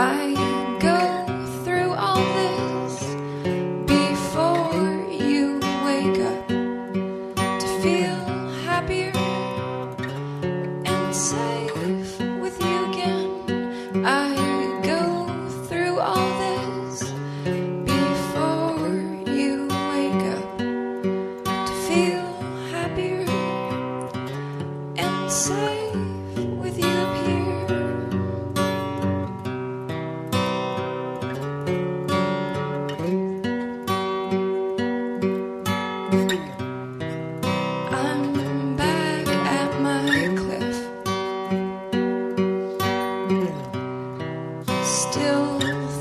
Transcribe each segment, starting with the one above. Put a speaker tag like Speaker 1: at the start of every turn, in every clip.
Speaker 1: I go through all this before you wake up to feel happier and safe with you again. I go through all this before you wake up to Feel happier and safe.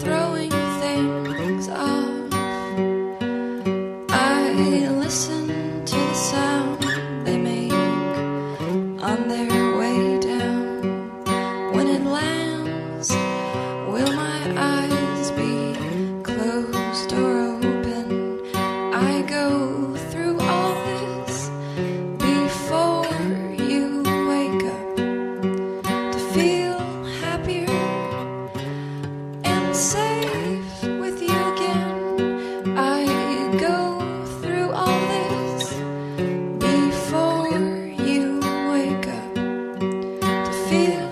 Speaker 1: throwing things off. I listen to the sound they make on their way down. When it lands, will my eyes be closed or? vida.